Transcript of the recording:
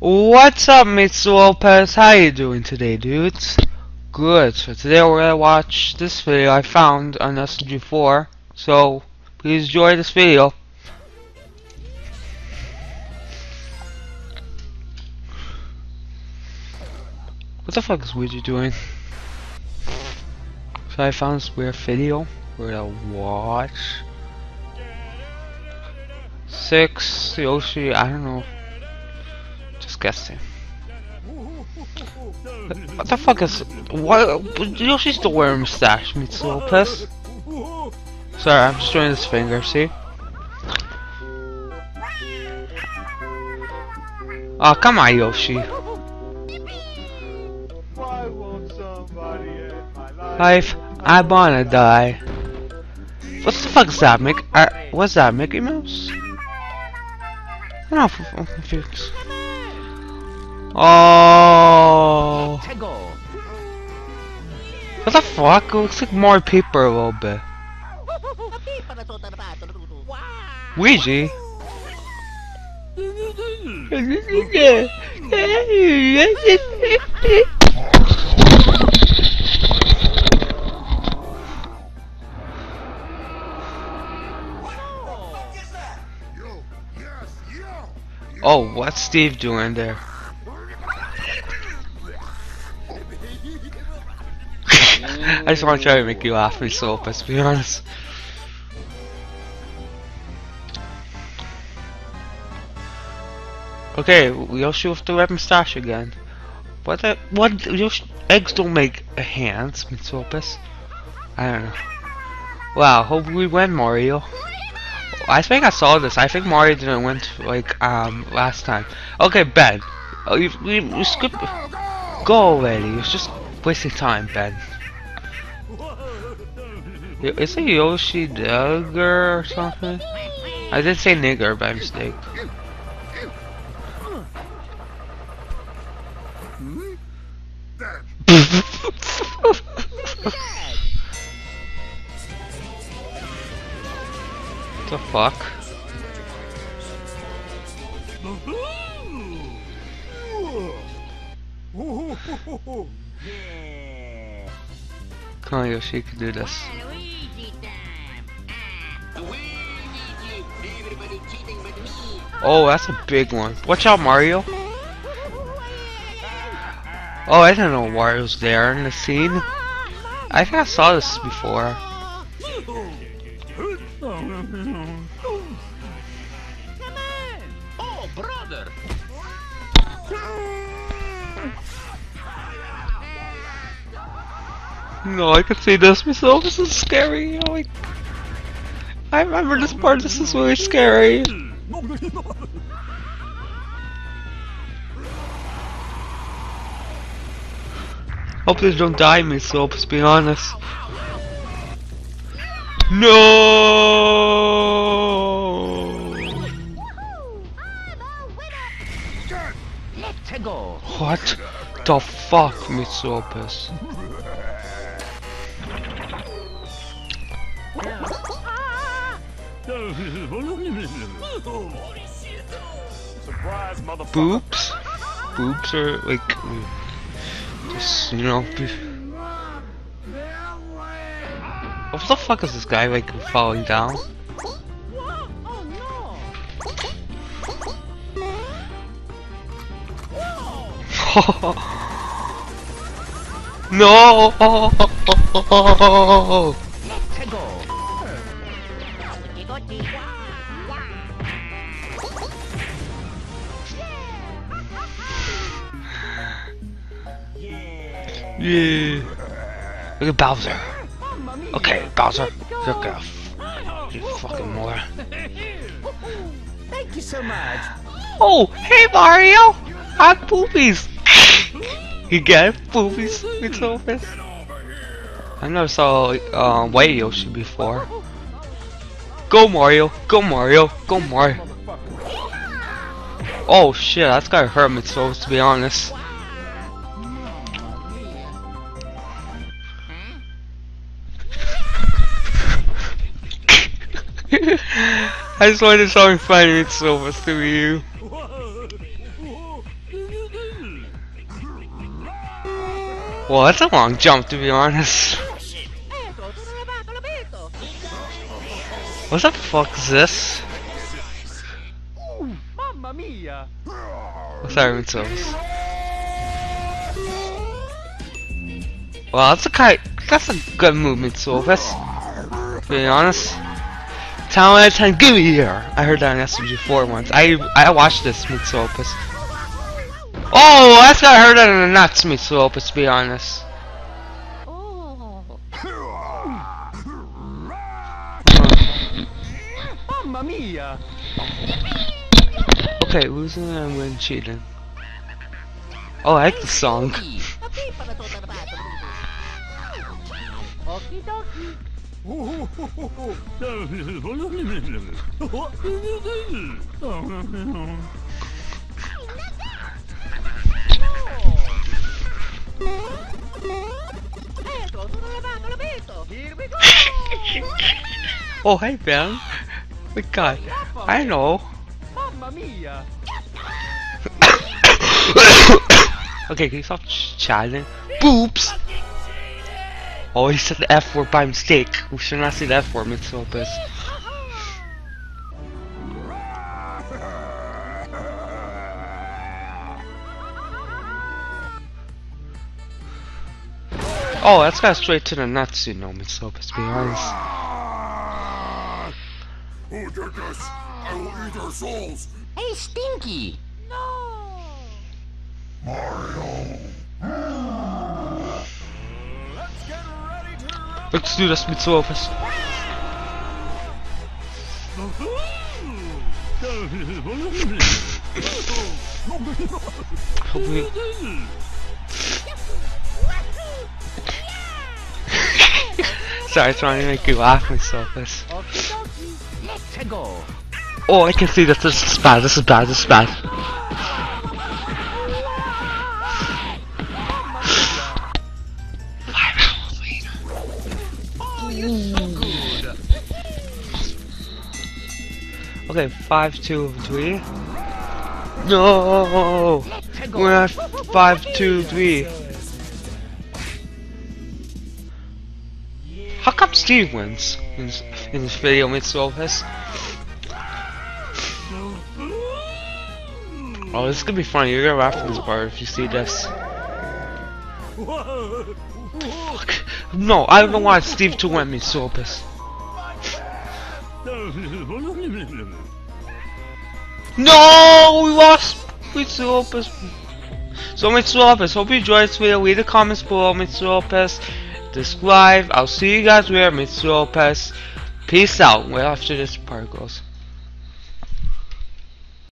What's up, Mitsu Lopez? How you doing today, dudes? Good. So today we're gonna watch this video I found on SMG4. So please enjoy this video. What the fuck is Luigi doing? So I found this weird video. We're gonna watch. Six Yoshi. I don't know. Guessing. What the fuck is what? Yoshi's still wearing a mustache. Mitsu Lopez. Sorry, I'm just doing this finger. See? Oh, come on, Yoshi. Why life? I wanna die. What the fuck is that, Mick? Uh, what's that, Mickey Mouse? I don't know. Oh, what the fuck? It looks like more paper a little bit. Luigi? Oh, what's Steve doing there? I just want to try to make you laugh, Miss Lopez, to be honest. Okay, Yoshi with the red mustache again. What the, what, eggs don't make hands, Miss Lopez. I don't know. Wow, hope we win, Mario. I think I saw this. I think Mario didn't win like um last time. Okay, Ben. Oh, you you, you skip. Go already. It's just wasting time, Ben. Y- Is it Yoshi Duggar or something? I did say nigger by mistake. the fuck? Come on, Yoshi, you can do this. Oh, that's a big one. Watch out, Mario. Oh, I didn't know Mario's there in the scene. I think I saw this before. Oh, brother! No, I can see this myself. This is scary. Oh, Like, I remember this part. This is really scary. Hope they don't die myself, to be honest. No! What the fuck, Miss Surprise. Boobs? Boobs are like, just, you know. What the fuck is this guy like falling down? no! Let's go! Yeah. Look at Bowser. Okay, Bowser. Look at you fucking more. Thank you so much! Oh, hey Mario! I have boobies! you get poopies? It's open. I never saw uh, White Yoshi before. Go Mario! Go Mario! Go Mario! Oh shit, that's gotta hurt me so to be honest. I just wanted to song Five Minute Silvers to you. Well, that's a long jump to be honest. What the fuck is this? Mamma mia! What's that even? Well, that's a kind, that's a good movement service. To be honest. Town out of ten, give me here. I heard that on SMG4 once. I I watched this Mitsuopus. Oh, that's got I heard that in the nuts, Mitsuopus. To be honest. Mamma mia! Okay, losing and win cheating. Oh, I like the song. Here we go! Oh, hey Ben. My God, I know. Mamma mia! okay, can you stop ch-? Boops! Oh, he said the F word by mistake. We should not say the F word, Mitsuopus. Oh, that's got straight to the nuts, you know, Mitsuopus, to be honest. Who did this? I will eat their souls! Hey, Stinky! No! Mario! Let's do this, Mitsuopus. Hopefully. Sorry, trying to make you laugh, Mitsuopus. Let's! Oh, I can see this. This is bad. This is bad. This is bad. Okay, five, two, three. No, we're at five, two, three. How come Steve wins in this, in this video, Mitsuopus? Oh, this is gonna be funny. You're gonna laugh at this part if you see this. Fuck. No, I don't want Steve to win me, Mitsuopus. No, we lost Mitsuopus. So Mitsuopus, hope you enjoyed this video. Leave the comments below, Mitsuopus. Subscribe. I'll see you guys later, Mitsuopus. Peace out. Well, after this part goes.